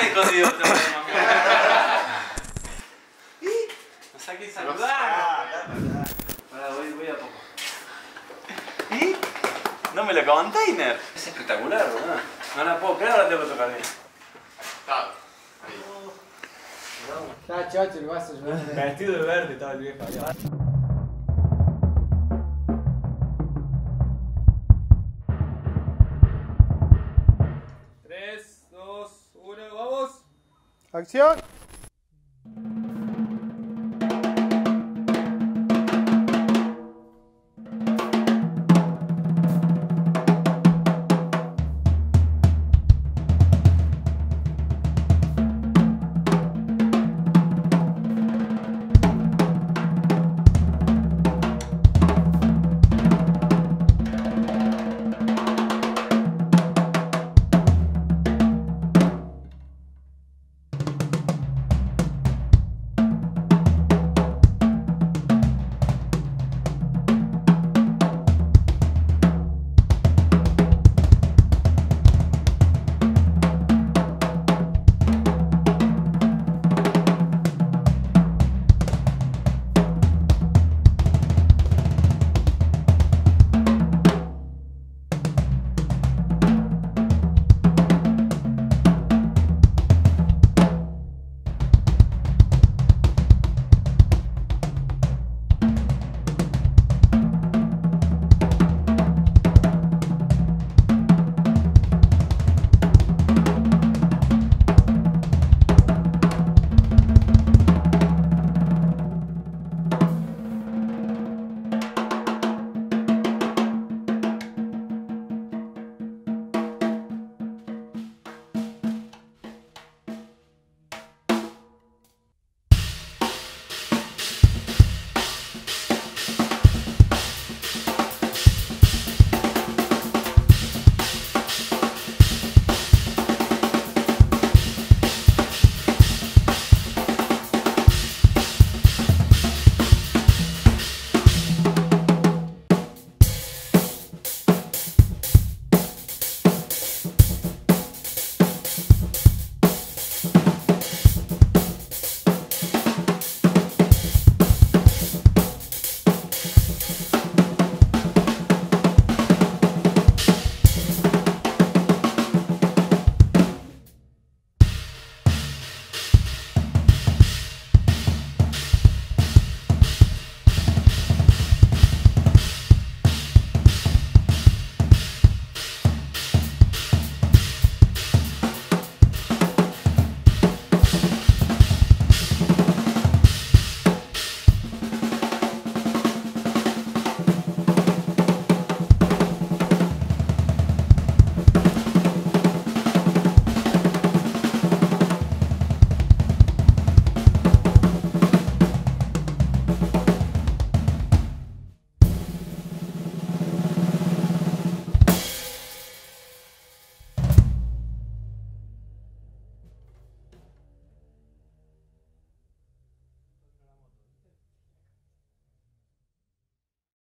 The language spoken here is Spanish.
escondido este programa. No saqué saludar. Pará, voy, voy a poco. ¿Y? No me lo container. Es espectacular, ¿verdad? No la puedo creer, ahora tengo que tocar bien. Está chocho el vaso. Vestido de verde estaba el viejo allá. Aktion!